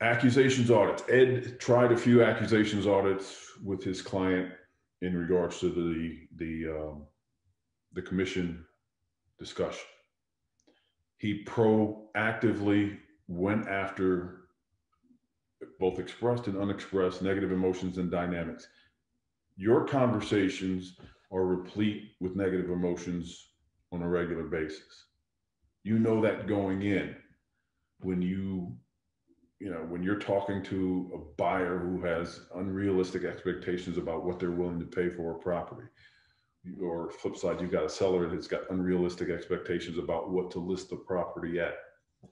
accusations audits. Ed tried a few accusations audits with his client in regards to the the um, the commission discussion. He proactively went after both expressed and unexpressed negative emotions and dynamics. Your conversations are replete with negative emotions on a regular basis. You know that going in when you you know when you're talking to a buyer who has unrealistic expectations about what they're willing to pay for a property or flip side you've got a seller that's got unrealistic expectations about what to list the property at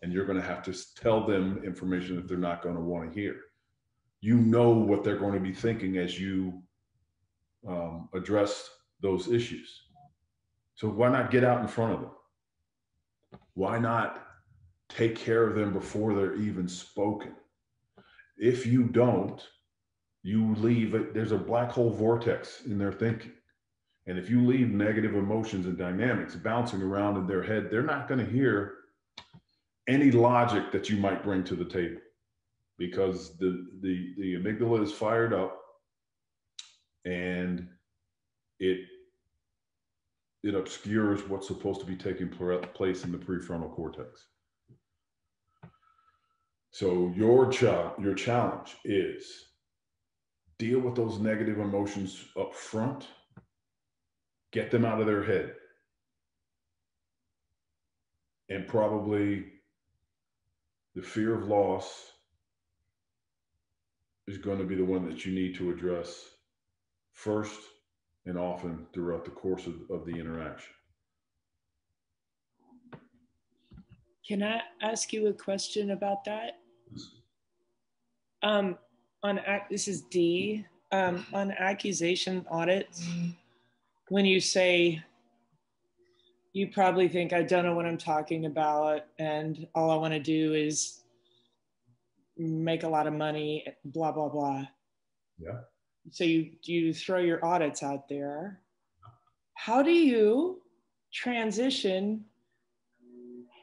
and you're going to have to tell them information that they're not going to want to hear. You know what they're going to be thinking as you um, address those issues. So why not get out in front of them? Why not take care of them before they're even spoken. If you don't, you leave it, there's a black hole vortex in their thinking. And if you leave negative emotions and dynamics bouncing around in their head, they're not going to hear any logic that you might bring to the table because the, the, the amygdala is fired up and it it obscures what's supposed to be taking place in the prefrontal cortex. So your cha- your challenge is deal with those negative emotions up front, get them out of their head. And probably the fear of loss is going to be the one that you need to address first and often throughout the course of, of the interaction. Can I ask you a question about that? Um, on this is D um, on accusation audits. When you say you probably think I don't know what I'm talking about, and all I want to do is make a lot of money, blah blah blah. Yeah. So you you throw your audits out there. How do you transition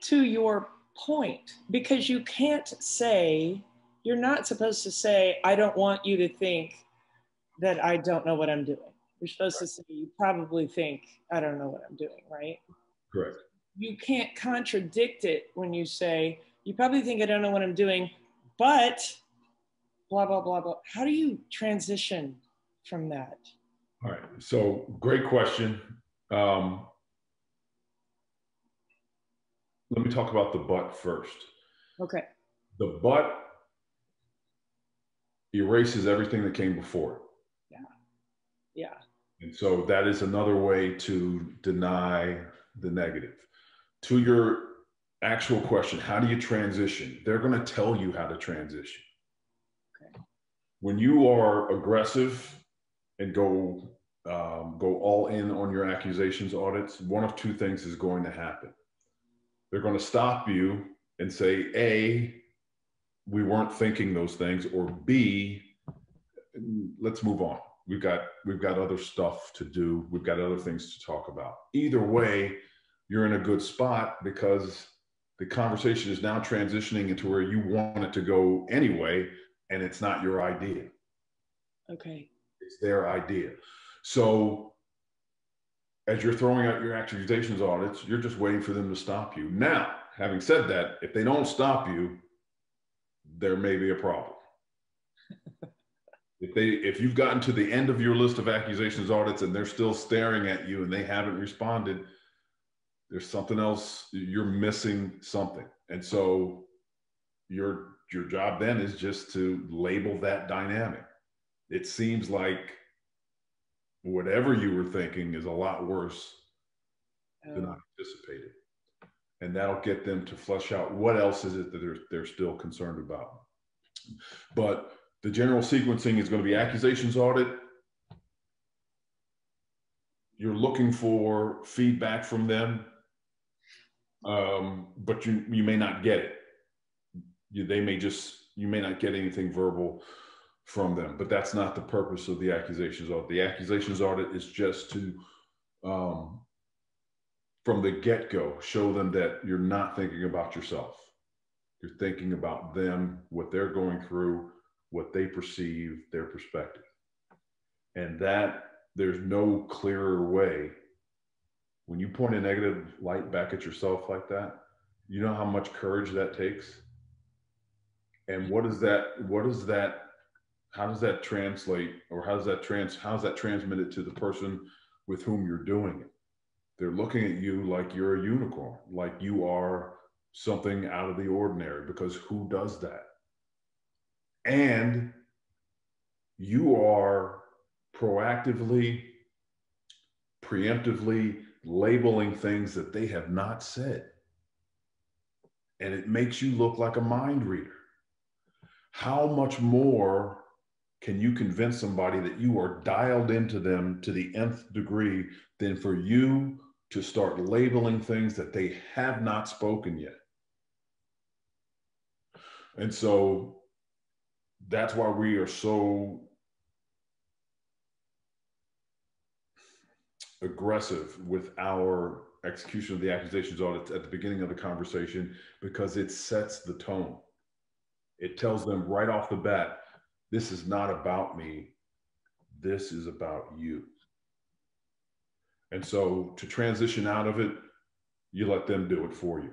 to your point? Because you can't say you're not supposed to say, I don't want you to think that I don't know what I'm doing. You're supposed right. to say, you probably think I don't know what I'm doing, right? Correct. You can't contradict it when you say, you probably think I don't know what I'm doing, but blah, blah, blah, blah. How do you transition from that? All right. So, great question. Um, let me talk about the but first. Okay. The but erases everything that came before. Yeah. Yeah. And so that is another way to deny the negative. To your actual question, how do you transition? They're going to tell you how to transition. Okay. When you are aggressive and go um, go all in on your accusations audits, one of two things is going to happen. They're going to stop you and say, A, we weren't thinking those things or b let's move on. We've got we've got other stuff to do. We've got other things to talk about. Either way you're in a good spot because the conversation is now transitioning into where you want it to go anyway and it's not your idea. Okay. It's their idea. So as you're throwing out your accusations audits you're just waiting for them to stop you now having said that if they don't stop you there may be a problem. if they if you've gotten to the end of your list of accusations audits and they're still staring at you and they haven't responded, there's something else you're missing something. And so your your job then is just to label that dynamic. It seems like whatever you were thinking is a lot worse than I anticipated and that'll get them to flesh out what else is it that they're, they're still concerned about. But the general sequencing is going to be accusations audit. You're looking for feedback from them, um, but you, you may not get it. You, they may just, you may not get anything verbal from them, but that's not the purpose of the accusations audit. The accusations audit is just to um, from the get go, show them that you're not thinking about yourself. You're thinking about them, what they're going through, what they perceive, their perspective. And that there's no clearer way. When you point a negative light back at yourself like that, you know how much courage that takes? And what is that, what is that, how does that translate or how does that trans, how's that transmitted to the person with whom you're doing it? They're looking at you like you're a unicorn, like you are something out of the ordinary, because who does that? And you are proactively, preemptively labeling things that they have not said. And it makes you look like a mind reader. How much more can you convince somebody that you are dialed into them to the nth degree than for you to start labeling things that they have not spoken yet? And so that's why we are so aggressive with our execution of the accusations audit at the beginning of the conversation because it sets the tone. It tells them right off the bat, this is not about me. This is about you. And so to transition out of it, you let them do it for you.